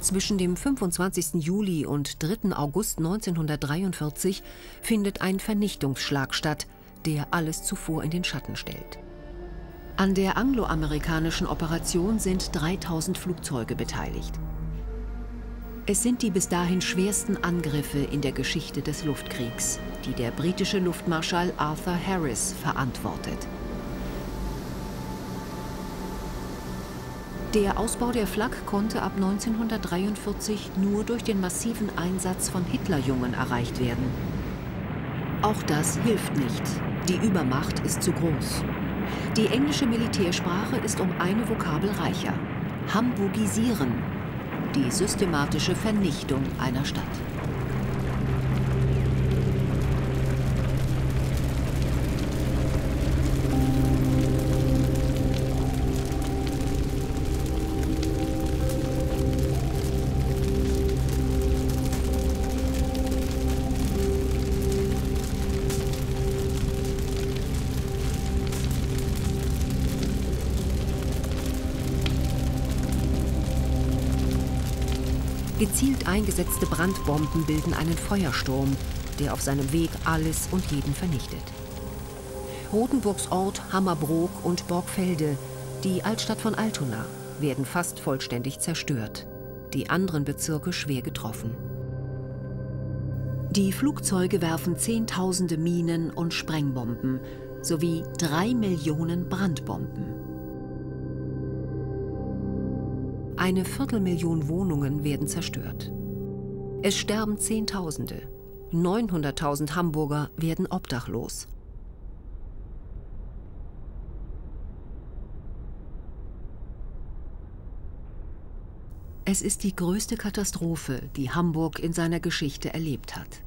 Zwischen dem 25. Juli und 3. August 1943 findet ein Vernichtungsschlag statt, der alles zuvor in den Schatten stellt. An der angloamerikanischen Operation sind 3000 Flugzeuge beteiligt. Es sind die bis dahin schwersten Angriffe in der Geschichte des Luftkriegs, die der britische Luftmarschall Arthur Harris verantwortet. Der Ausbau der Flak konnte ab 1943 nur durch den massiven Einsatz von Hitlerjungen erreicht werden. Auch das hilft nicht. Die Übermacht ist zu groß. Die englische Militärsprache ist um eine Vokabel reicher. Hamburgisieren. Die systematische Vernichtung einer Stadt. Gezielt eingesetzte Brandbomben bilden einen Feuersturm, der auf seinem Weg alles und jeden vernichtet. Rotenburgs Ort, Hammerbrook und Borgfelde, die Altstadt von Altona, werden fast vollständig zerstört, die anderen Bezirke schwer getroffen. Die Flugzeuge werfen Zehntausende Minen und Sprengbomben sowie drei Millionen Brandbomben. Eine Viertelmillion Wohnungen werden zerstört. Es sterben Zehntausende. 900.000 Hamburger werden obdachlos. Es ist die größte Katastrophe, die Hamburg in seiner Geschichte erlebt hat.